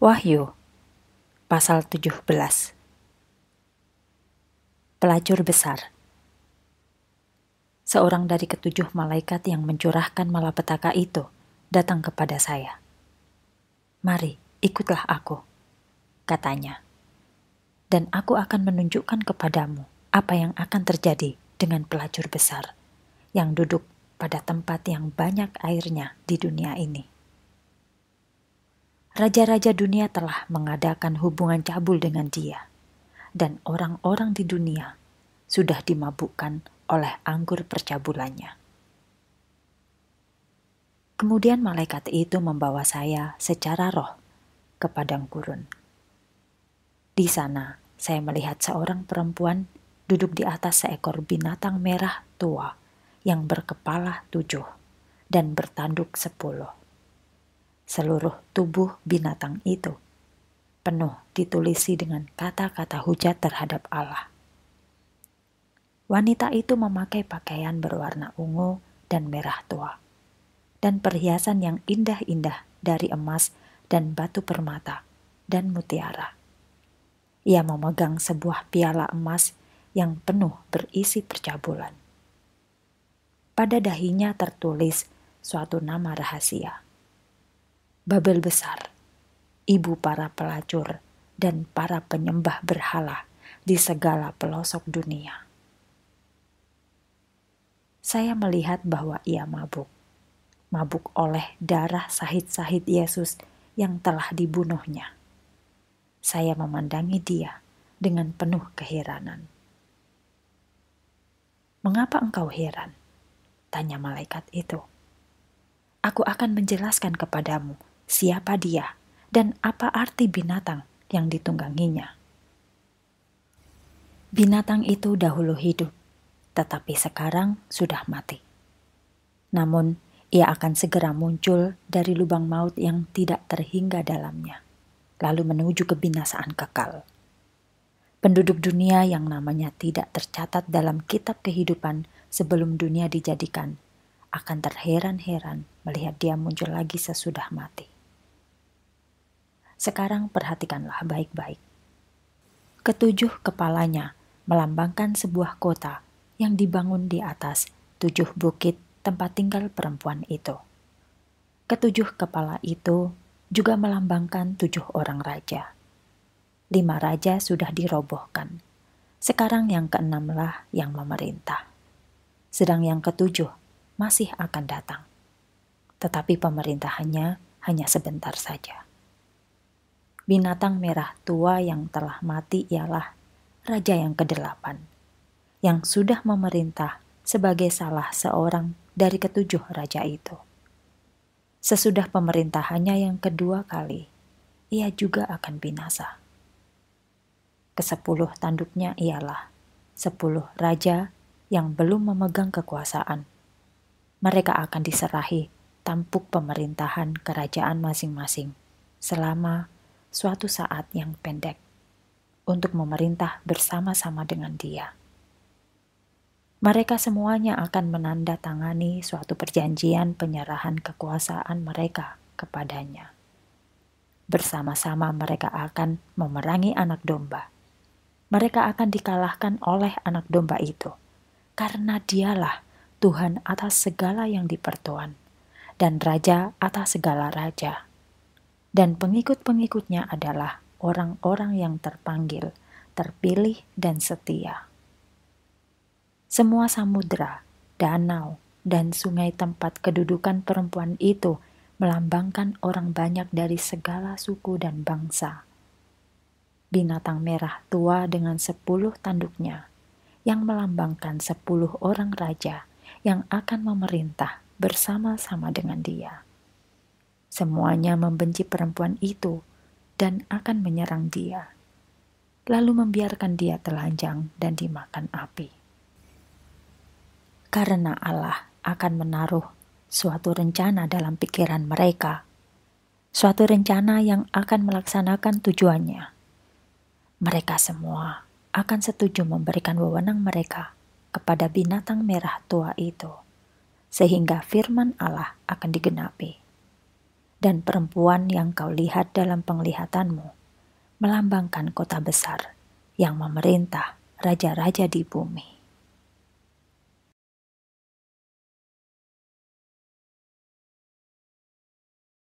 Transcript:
Wahyu pasal 17 Pelacur besar Seorang dari ketujuh malaikat yang mencurahkan malapetaka itu datang kepada saya. Mari, ikutlah aku, katanya. Dan aku akan menunjukkan kepadamu apa yang akan terjadi dengan pelacur besar yang duduk pada tempat yang banyak airnya di dunia ini raja-raja dunia telah mengadakan hubungan cabul dengan dia, dan orang-orang di dunia sudah dimabukkan oleh anggur percabulannya. Kemudian malaikat itu membawa saya secara roh ke padang gurun. Di sana saya melihat seorang perempuan duduk di atas seekor binatang merah tua yang berkepala tujuh dan bertanduk sepuluh seluruh tubuh binatang itu penuh ditulisi dengan kata-kata hujat terhadap Allah. Wanita itu memakai pakaian berwarna ungu dan merah tua, dan perhiasan yang indah-indah dari emas dan batu permata dan mutiara. Ia memegang sebuah piala emas yang penuh berisi percabulan. Pada dahinya tertulis suatu nama rahasia Babel besar, ibu para pelacur dan para penyembah berhala di segala pelosok dunia. Saya melihat bahwa ia mabuk, mabuk oleh darah sahid-sahid Yesus yang telah dibunuhnya. Saya memandangi dia dengan penuh keheranan. Mengapa engkau heran? Tanya malaikat itu. Aku akan menjelaskan kepadamu siapa dia dan apa arti binatang yang ditungganginya. Binatang itu dahulu hidup, tetapi sekarang sudah mati. Namun, ia akan segera muncul dari lubang maut yang tidak terhingga dalamnya, lalu menuju kebinasaan kekal. Penduduk dunia yang namanya tidak tercatat dalam kitab kehidupan sebelum dunia dijadikan akan terheran-heran melihat dia muncul lagi sesudah mati. Sekarang perhatikanlah baik-baik. Ketujuh kepalanya melambangkan sebuah kota yang dibangun di atas tujuh bukit tempat tinggal perempuan itu. Ketujuh kepala itu juga melambangkan tujuh orang raja. Lima raja sudah dirobohkan. Sekarang yang keenamlah yang memerintah. Sedang yang ketujuh masih akan datang. Tetapi pemerintahannya hanya sebentar saja binatang merah tua yang telah mati ialah raja yang kedelapan, yang sudah memerintah sebagai salah seorang dari ketujuh raja itu. Sesudah pemerintahannya yang kedua kali, ia juga akan binasa. Kesepuluh tanduknya ialah sepuluh raja yang belum memegang kekuasaan. Mereka akan diserahi tampuk pemerintahan kerajaan masing-masing selama suatu saat yang pendek untuk memerintah bersama-sama dengan Dia. Mereka semuanya akan menandatangani suatu perjanjian penyerahan kekuasaan mereka kepadanya. Bersama-sama mereka akan memerangi anak domba. Mereka akan dikalahkan oleh anak domba itu, karena dialah Tuhan atas segala yang dipertuan, dan Raja atas segala raja dan pengikut-pengikutnya adalah orang-orang yang terpanggil, terpilih, dan setia. Semua samudera, danau, dan sungai tempat kedudukan perempuan itu melambangkan orang banyak dari segala suku dan bangsa. Binatang merah tua dengan sepuluh tanduknya, yang melambangkan sepuluh orang raja yang akan memerintah bersama-sama dengan dia Semuanya membenci perempuan itu dan akan menyerang dia, lalu membiarkan dia telanjang dan dimakan api. Karena Allah akan menaruh suatu rencana dalam pikiran mereka, suatu rencana yang akan melaksanakan tujuannya. Mereka semua akan setuju memberikan wewenang mereka kepada binatang merah tua itu, sehingga firman Allah akan digenapi dan perempuan yang kau lihat dalam penglihatanmu melambangkan kota besar yang memerintah raja-raja di bumi.